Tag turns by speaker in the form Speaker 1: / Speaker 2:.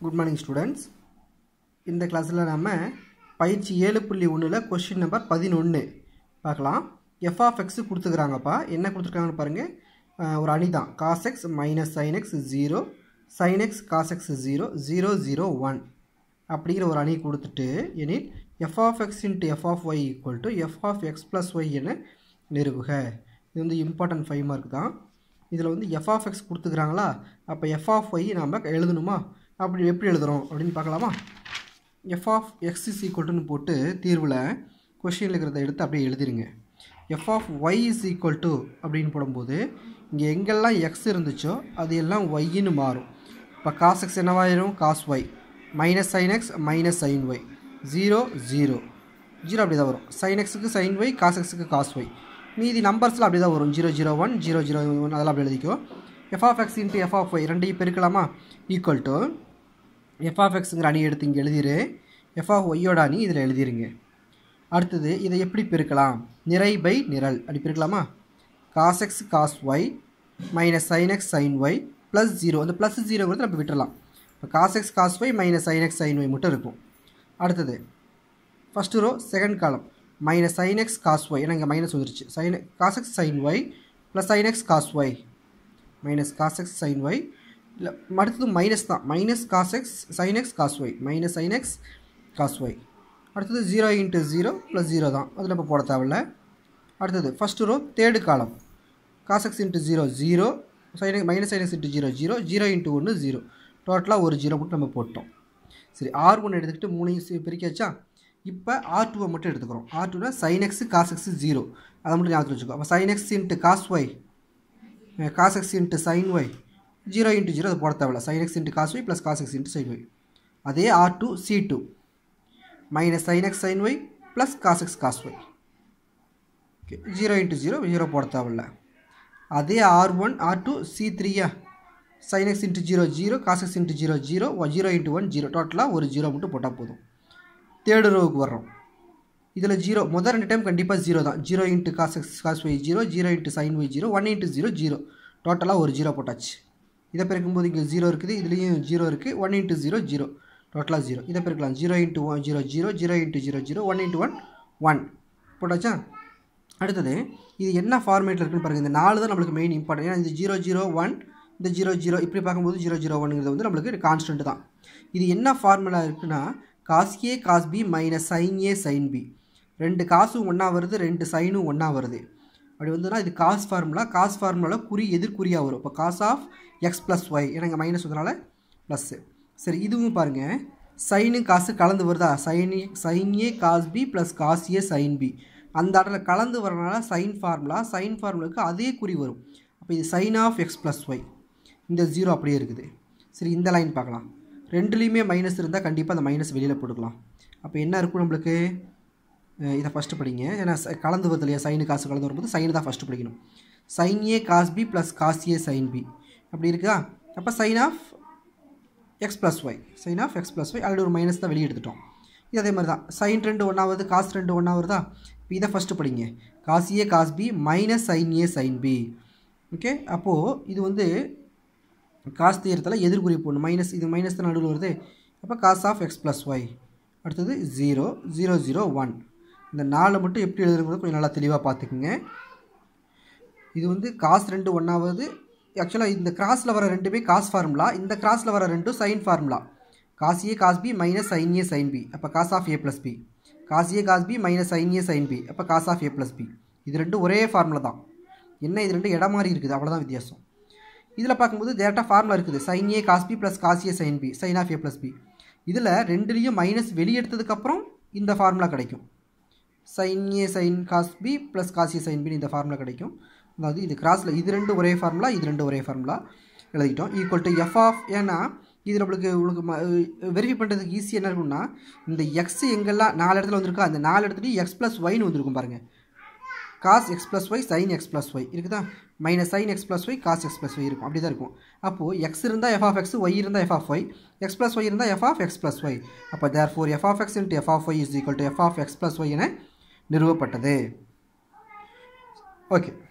Speaker 1: Good morning students இந்த கிளாஸில் நம்ம பயிற்சி ஏழு புள்ளி ஒன்றில் கொஷின் நம்பர் பதினொன்று பார்க்கலாம். எஃப் ஆஃப் எக்ஸு கொடுத்துக்கிறாங்கப்பா. என்ன கொடுத்துருக்காங்கன்னு பாருங்கள் ஒரு அணி தான் cos x minus sine x zero sine x cos x zero zero zero one அப்படிங்கிற ஒரு அணி கொடுத்துட்டு எனில் f of x into f of y equal to f of x plus y என நிறுவுக. இது வந்து இம்பார்ட்டன்ட் ஃபைவ் மார்க் தான். இதில் வந்து எஃப் ஆஃப் எக்ஸ் கொடுத்துக்கிறாங்களா? அப்போ எஃப் ஆஃப் ஒய் நம்ம எழுதணுமா? அப்படி எப்படி எழுதுகிறோம் அப்படின்னு பார்க்கலாமா? எஃப் ஆஃப் எக்ஸ் இஸ் ஈக்குவல்ட்டுன்னு போட்டு தீர்வில் கொஷின் இருக்கிறத எடுத்து அப்படியே எழுதிருங்க. F of y is equal to அப்படின்னு போடும்போது இங்கே எங்கெல்லாம் எக்ஸ் இருந்துச்சோ அது எல்லாம் ஒய்ன்னு மாறும். இப்போ cos x என்னவாயிரும் cos y minus sine x minus sine y zero zero zero அப்படி தான் வரும். சைன் எக்ஸுக்கு சைன் ஒய் காஸ் எக்ஸுக்கு காஸ் ஒய் மீதி நம்பர்ஸில் அப்படி தான் வரும். Zero zero one zero zero one அதெல்லாம் அப்படி எழுதிக்கோ. F of x into f of y ரெண்டையும் பெருக்கலாமா? ஈக்குவல் டு எஃப் ஆஃப் எக்ஸுங்கிற அணி எடுத்து இங்கே எழுதிரு. எஃப் ஆஃப் ஒய்யோட அணி இதில் எழுதிருங்க. அடுத்தது இதை எப்படி பிரிக்கலாம்? நிறை பை நிரல். அப்படி பிரிக்கலாமா? Cos x cos y minus sine x sine y plus zero அந்த ப்ளஸ் ஜீரோங்கிறது நம்ம விட்டுடலாம் இப்போ cos x cos y minus sine x sine y மட்டும் இருக்கும். அடுத்தது first row second column minus sine x cos y ஏன்னா இங்கே மைனஸ் வந்துருச்சு. Sine cos x sine y plus sine x cos y minus cos x sine y இல்லை அடுத்தது minus தான். Minus cos x sine x cos y minus sine x cos y அடுத்தது zero into zero plus zero தான். அது நம்ம போட தேவையில்ல. அடுத்தது first row third column cos x into zero zero sine minus sine x into zero zero zero into ஒன்று zero டோட்டலாக ஒரு ஜீரோ மட்டும் நம்ம போட்டோம். சரி ஆர் ஒன்று எடுத்துக்கிட்டு மூணையும் பிரிக்காச்சா இப்போ ஆர் டூவை மட்டும் எடுத்துக்கிறோம். ஆர் டூனா sine x cos x zero அதை மட்டும் ஞாபகத்தில் வச்சுக்கோ. அப்போ sine x into cos y cos x into sine y zero into zero அது போட தேவையில்ல. Sine x into cos y plus cos x into sine y அதே R two C two minus sine x sine y plus cos x cos y okay zero into zero zero போட தேவையில்ல. அதே R one R two C த்ரீயா sine x into zero zero cos x into zero zero zero into one zero டோட்டலாக ஒரு zero மட்டும் போட்டால் போதும். Third ரோவுக்கு வர்றோம். இதில் ஜீரோ முதல் ரெண்டு டைம் கண்டிப்பாக ஜீரோ தான். Zero into cos x cos y zero zero into sine y zero one into zero zero டோட்டலாக ஒரு ஜீரோ போட்டாச்சு. இதை பெருக்கும்போது இங்கே ஜீரோ இருக்குது இதுலேயும் ஜீரோ இருக்குது ஒன் இன்ட்டு ஜீரோ ஜீரோ டோட்டலாக ஜீரோ இதை பெருக்கலாம் zero into one zero zero zero into zero zero one into one one போட்டாச்சா? அடுத்தது இது என்ன ஃபார்மேட்டில் இருக்குன்னு பாருங்கள் இந்த நாலு தான் நம்மளுக்கு மெயின் இம்பார்ட்டன் ஏன்னா இந்த ஜீரோ ஜீரோ ஒன் இந்த ஜீரோ ஜீரோ இப்படி பார்க்கும்போது ஜீரோ ஜீரோ ஒன்னுங்கிறது வந்து நம்மளுக்கு கான்ஸ்டன்ட் தான். இது என்ன ஃபார்முலா இருக்குன்னா cos a cos b minus sine a sine b ரெண்டு காசும் ஒன்றா வருது ரெண்டு சைனும் ஒன்றா வருது. அப்படி வந்துன்னா இது காஸ் ஃபார்முலா காஸ் ஃபார்முலாவில் குறி எதிர்குறியாக வரும். இப்போ cos of x plus y ஏன்னா மைனஸ் வந்தனால ப்ளஸ்ஸு சரி இதுவும் பாருங்கள் சைனு காசு கலந்து வருதா? Sine sine a cos b plus cos a sine b அந்த இடத்துல கலந்து வரனால சைன் ஃபார்முலா சைன் ஃபார்முலாவுக்கு அதே குறி வரும். அப்போ இது sine of x plus y இந்த ஜீரோ அப்படியே இருக்குது. சரி இந்த லைன் பார்க்கலாம். ரெண்டுலேயுமே மைனஸ் இருந்தால் கண்டிப்பாக அந்த மைனஸ் வெளியில் போட்டுக்கலாம். அப்போ என்ன இருக்கும் நம்மளுக்கு? இதை ஃபஸ்ட்டு படிங்க. ஏன்னா கலந்து வருது இல்லையா? சைனு காசு கலந்து வரும்போது சைனு தான் ஃபஸ்ட்டு படிக்கணும். Sine a cos b plus cos a sine b அப்படி இருக்கா? அப்போ sine of x plus y sine of x plus y already ஒரு மைனஸ் தான் வெளியே எடுத்துட்டோம். இது அதே மாதிரி தான். சைன் ரெண்டு ஒன்றா வருது காசு ரெண்டு ஒன்றா வருதா? இப்போ இதை ஃபஸ்ட்டு படிங்க. Cos a cos b minus sine a sine b okay அப்போது இது வந்து காஸ் தீரத்தில் எதிர்குறி போடணும் மைனஸ் இது மைனஸ் தான் நடுவில் வருது. அப்போ cos of x plus y அடுத்தது ஜீரோ ஜீரோ ஜீரோ ஒன் இந்த நாலு மட்டும் எப்படி எழுதுறது கொஞ்சம் நல்லா தெளிவாக பார்த்துக்குங்க. இது வந்து காஸ் ரெண்டு ஒன்றாவது ஆக்சுவலாக இந்த கிராஸில் வர ரெண்டுமே காஸ் ஃபார்முலா இந்த கிராஸில் வர ரெண்டும் sine formula cos a cos b minus sine a sine b அப்போ cos of a plus b cos a cos b minus sine a sine b அப்போ cos of a plus b இது ரெண்டும் ஒரே formula தான். என்ன இது ரெண்டும் இடம் மாதிரி இருக்குது. அவ்வளோதான் வித்தியாசம். இதில் பார்க்கும்போது டேரெக்டாக ஃபார்முலா இருக்குது. Sine a cos b plus cos a sine b sine of a plus b இதில் ரெண்டுலேயும் மைனஸ் வெளியெடுத்ததுக்கப்புறம் இந்த ஃபார்முலா கிடைக்கும். Sine a sine cos b plus cos a sine பின்னு இந்த ஃபார்முலா கிடைக்கும். அதாவது இது கிராஸில் இது ரெண்டு ஒரே ஃபார்முலா இது ரெண்டு ஒரே ஃபார்முலா எழுதிட்டோம். ஈக்குவல் டு எஃப் ஆஃப் ஏன்னா இது நம்மளுக்கு உங்களுக்கு வெரிஃபை பண்ணுறதுக்கு ஈஸி என்ன இருக்கும்னா இந்த எக்ஸ் எங்கெல்லாம் நாலு இடத்துல வந்திருக்கோ அந்த நாலு இடத்துலையும் எக்ஸ் ப்ளஸ் ஒய்னு வந்திருக்கும் பாருங்கள் cos x plus y sine x plus y இருக்குதா? Minus sine x plus y cos x plus y இருக்கும். அப்படி தான் இருக்கும். அப்போது எக்ஸ் இருந்தால் எஃப் ஆஃப் எக்ஸ் ஒய் இருந்தால் f of y x plus y இருந்தால் f of x plus y அப்போ therefore f of x into f of y is equal to f of x plus y என நிறுவப்பட்டது. Okay.